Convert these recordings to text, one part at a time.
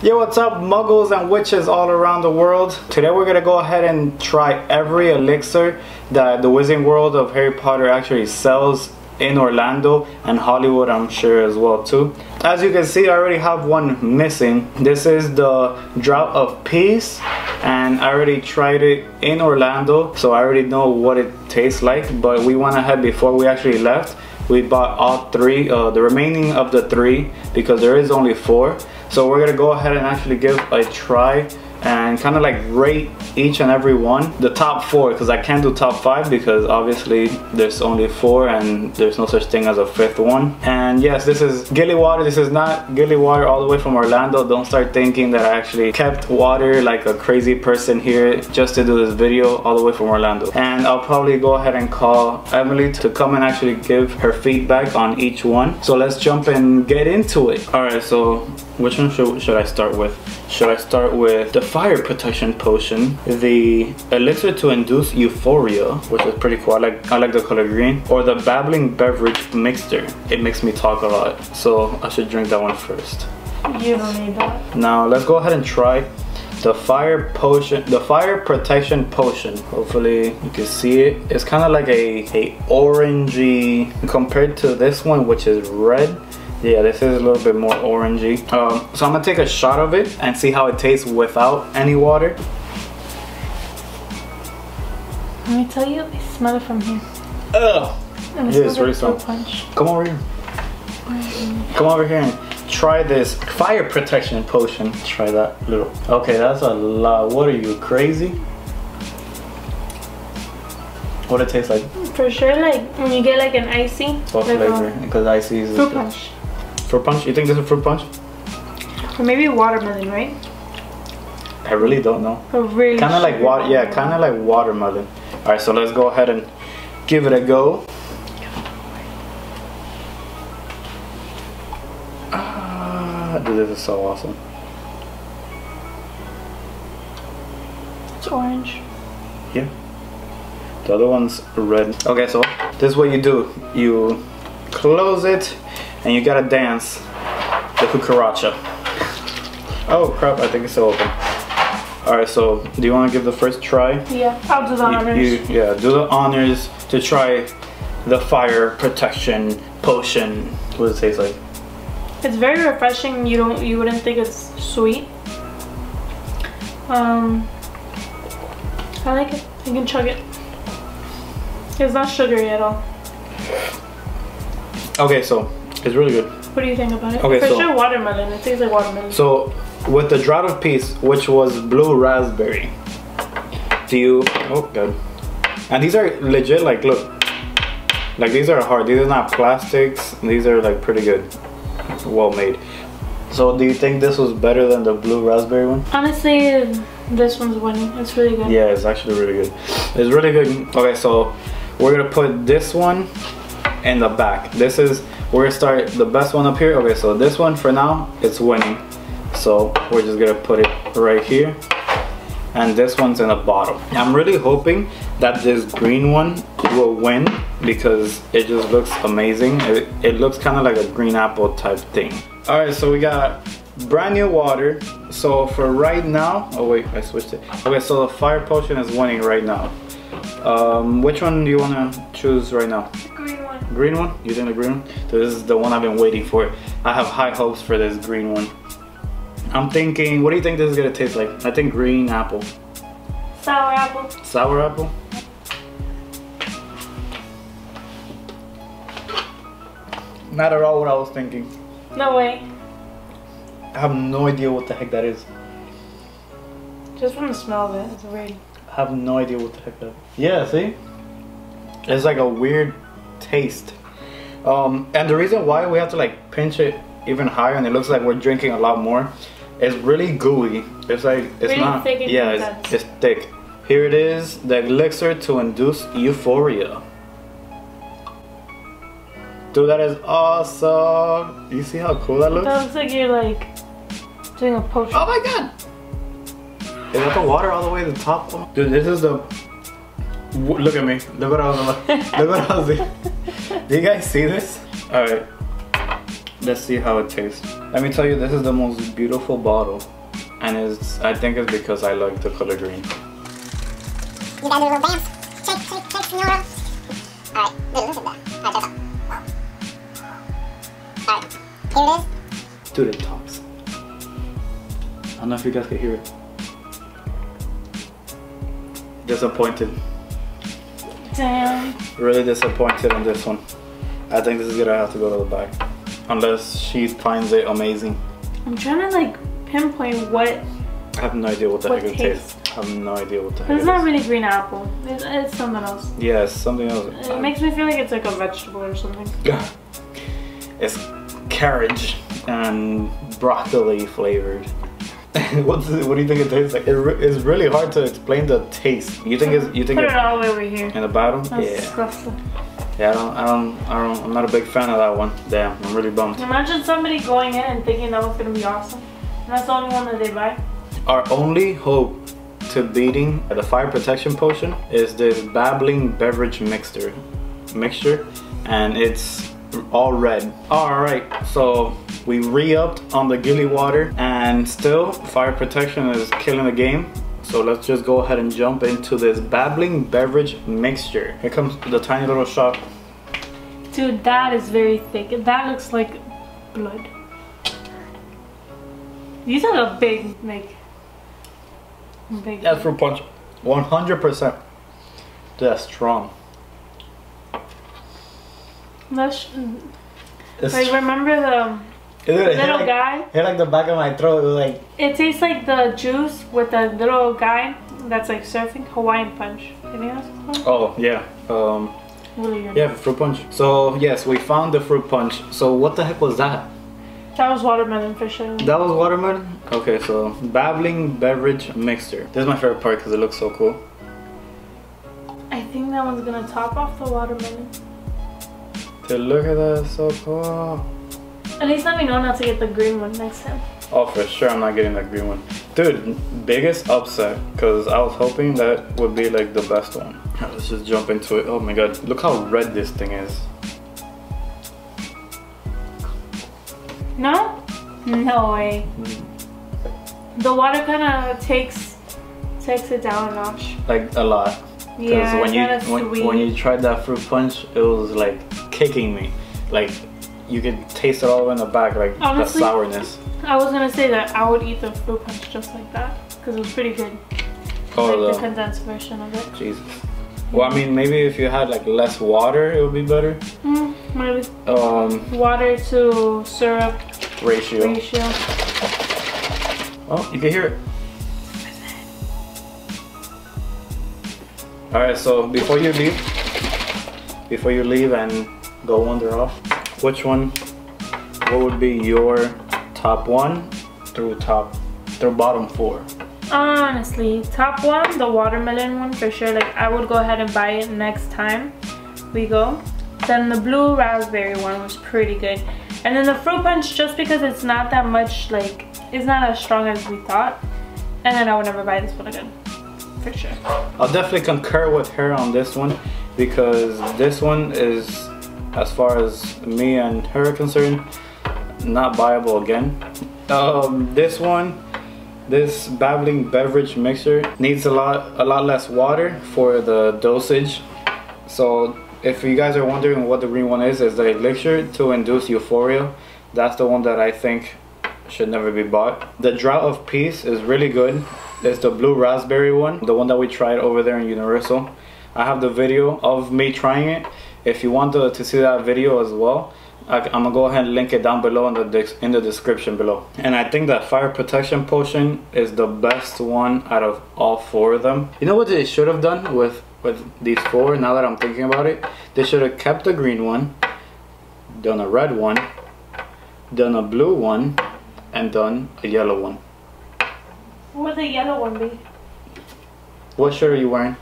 Yo, what's up, muggles and witches all around the world? Today we're gonna go ahead and try every elixir that the Wizarding World of Harry Potter actually sells in Orlando and Hollywood, I'm sure as well too. As you can see, I already have one missing. This is the Draught of Peace and I already tried it in Orlando, so I already know what it tastes like, but we went ahead before we actually left. We bought all three, uh, the remaining of the three, because there is only four. So we're gonna go ahead and actually give a try and kind of like rate each and every one. The top four because I can't do top five because obviously there's only four and there's no such thing as a fifth one. And yes this is Gilly water. This is not Gilly water all the way from Orlando. Don't start thinking that I actually kept water like a crazy person here just to do this video all the way from Orlando. And I'll probably go ahead and call Emily to come and actually give her feedback on each one. So let's jump and get into it. All right so which one should, should I start with should I start with the fire protection potion, the elixir to induce euphoria, which is pretty cool. I like I like the color green, or the babbling beverage mixture. It makes me talk a lot, so I should drink that one first. You don't need that. Now let's go ahead and try the fire potion the fire protection potion hopefully you can see it it's kind of like a a orangey compared to this one which is red yeah, this is a little bit more orangey. Um, so I'm gonna take a shot of it and see how it tastes without any water. Let me tell you, I smell it from here. Ugh. Yeah, it's really strong. punch. Come over here. Come over here and try this fire protection potion. Try that little. Okay, that's a lot. What are you, crazy? What it tastes like? For sure, like when you get like an icy. What flavor? Because icy is Fruit punch. Fruit punch? You think this is fruit punch? Or maybe watermelon, right? I really don't know. A really Kind of like water. Yeah, kind of like watermelon. All right, so let's go ahead and give it a go. Ah, dude, this is so awesome. It's orange. Yeah. The other one's red. Okay, so this is what you do. You close it and you gotta dance the cucaracha. Oh crap, I think it's still open. Alright, so do you wanna give the first try? Yeah, I'll do the You- honors. you- yeah, do the honors to try the fire protection potion. What does it taste like? It's very refreshing. You don't, you wouldn't think it's sweet. Um, I like it. You can chug it. It's not sugary at all. Okay, so it's really good. What do you think about it? Okay, For so- sure, watermelon. It tastes like watermelon. So with the Draught of Peace, which was blue raspberry, do you? Oh, good. And these are legit. Like, look, like these are hard. These are not plastics. These are like pretty good, well made. So do you think this was better than the blue raspberry one? Honestly, this one's winning. It's really good. Yeah, it's actually really good. It's really good. Okay, so we're gonna put this one in the back. This is we're gonna start the best one up here. Okay, so this one for now it's winning. So we're just gonna put it right here. And this one's in the bottom. I'm really hoping that this green one will win because it just looks amazing. It, it looks kind of like a green apple type thing. All right, so we got brand new water. So for right now, oh wait, I switched it. Okay, so the fire potion is winning right now. Um, which one do you want to choose right now? Green. Green one? You think the green one? So this is the one I've been waiting for. I have high hopes for this green one. I'm thinking, what do you think this is gonna taste like? I think green apple. Sour apple. Sour apple? Not at all what I was thinking. No way. I have no idea what the heck that is. Just from the smell of it, it's weird. I have no idea what the heck that is. Yeah, see? It's like a weird taste. Um, and the reason why we have to like pinch it even higher and it looks like we're drinking a lot more it's really gooey. It's like, it's Really not, thick yeah, it's, it's thick. Here it is, the elixir to induce euphoria. Dude, that is awesome. You see how cool that looks? That looks like you're like doing a potion. Oh my god! Is that the water all the way to the top? Dude, this is the. Look at me. Look what I was. Look what I was doing. Do you guys see this? All right. Let's see how it tastes. Let me tell you, this is the most beautiful bottle. And it's, I think it's because I like the color green. You gotta do a little dance. Shake, shake, shake, senora. Alright, listen to that. Alright, Alright, here it is. To the tops. I don't know if you guys can hear it. Disappointed. Damn. Really disappointed on this one. I think this is gonna have to go to the back. Unless she finds it amazing. I'm trying to like pinpoint what. I have no idea what the What heck it tastes. I have no idea what the heck It's it not is. really green apple. It's, it's something else. Yeah, it's something else. It makes me feel like it's like a vegetable or something. It's carriage and broccoli flavored. What's it, what do you think it tastes like? It re- it's really hard to explain the taste. You think it's you think Put it's it all the way over here. in the bottom? That's yeah. disgusting. Yeah, I don't, I don't, I don't, I'm not a big fan of that one. Damn, I'm really bummed. Imagine somebody going in and thinking that was gonna be awesome. And that's the only one that they buy. Our only hope to beating the fire protection potion is this babbling beverage mixture, mixture, and it's all red. All right, so we re-upped on the gilly water, and still fire protection is killing the game. So let's just go ahead and jump into this babbling beverage mixture. Here comes the tiny little shot. Dude, that is very thick. That looks like blood. These are the big, like, big. That's for punch, 100%. That's strong. That's, like, remember the hit little like, guy? Hit like the back of my throat. It was like It tastes like the juice with the little guy that's like surfing Hawaiian punch. You think that's called? oh yeah, um, Really yeah, fruit punch. So yes, we found the fruit punch. So what the heck was that? That was watermelon for sure. That was watermelon. Okay, so babbling beverage mixture. This is my favorite part because it looks so cool. I think that one's gonna top off the watermelon. Dude, look at that, so cool. At least let me know not to get the green one next time. Oh, for sure, I'm not getting that green one. Dude, biggest upset because I was hoping that would be like the best one. Let's just jump into it. Oh my god, look how red this thing is. No? No way. Hmm. The water kind of takes takes it down a notch. Like a lot. Because Yeah, when you when, when you tried that fruit punch, it was like kicking me. Like you can taste it all the way in the back, like Honestly- the sourness. I was gonna say that I would eat the fruit punch just like that because it was pretty good. Oh, like the condensed version of it. Jesus. Well, I mean, maybe if you had like less water, it would be better. Mm, maybe Um, water to syrup ratio. ratio. Oh, you can hear it. All right, so before you leave, before you leave and go wander off, which one? What would be your top one through top through bottom four? Honestly, top one, the watermelon one for sure. Like I would go ahead and buy it next time we go. Then the blue raspberry one was pretty good. And then the fruit punch just because it's not that much like it's not as strong as we thought. And then I would never buy this one again. For sure. I'll definitely concur with her on this one because this one is, as far as me and her are concerned, not buyable again. Um, this one, this babbling beverage mixer needs a lot, a lot less water for the dosage. So if you guys are wondering what the green one is, is the elixir to induce euphoria. That's the one that I think should never be bought. The Draught of Peace is really good. It's the blue raspberry one, the one that we tried over there in Universal. I have the video of me trying it. If you want to, to see that video as well, I, am gonna go ahead and link it down below in the in the description below. And I think that fire protection potion is the best one out of all four of them. You know what they should have done with with these four? Now that I'm thinking about it, they should have kept the green one, done a red one, done a blue one, and done a yellow one. What would the yellow one be? What shirt are you wearing?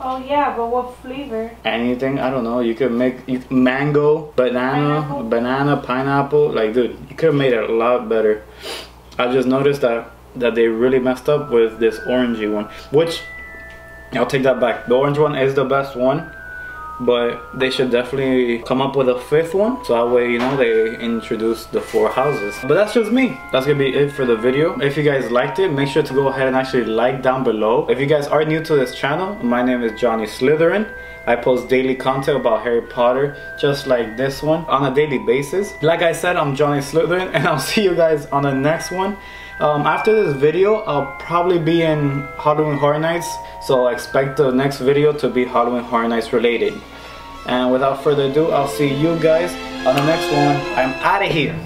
Oh yeah, but what flavor? Anything? I don't know. You could make you, mango, banana, Pineapple? banana, pineapple. Like, dude, you could have made it a lot better. I just noticed that that they really messed up with this orangey one, which I'll take that back. The orange one is the best one, but they should definitely come up with a fifth one. So that way you know they introduce the four houses. But that's just me. That's gonna be it for the video. If you guys liked it make sure to go ahead and actually like down below. If you guys are new to this channel my name is Johnny Slytherin. I post daily content about Harry Potter just like this one on a daily basis. Like I said I'm Johnny Slytherin and I'll see you guys on the next one um, after this video, I'll probably be in Halloween Horror Nights, so I expect the next video to be Halloween Horror Nights related. And without further ado, I'll see you guys on the next one. I'm out of here.